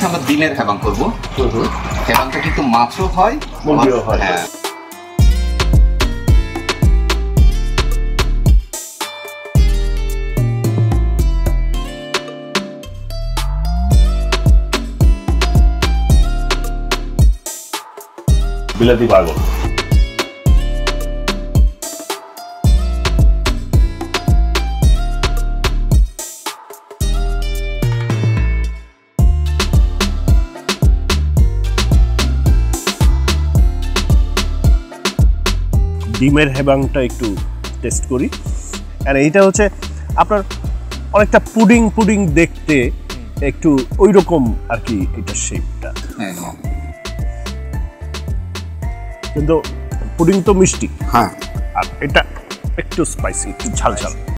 হচ্ছে আমরা ডিমের হেবাং করব। হেবাংটা কিন্তু মাছও হয় হয়। হ্যাঁ। বিলাতি পাগল ডিমের হেবাংটা একটু টেস্ট করি। আর এইটা হচ্ছে আপনার অনেকটা পুডিং পুডিং দেখতে একটু ওই রকম আর কি এটা শেপটা হ্যাঁ হ্যাঁ। কিন্তু পুডিং তো মিষ্টি। হ্যাঁ। আর এটা একটু স্পাইসি একটু ঝাল ঝাল।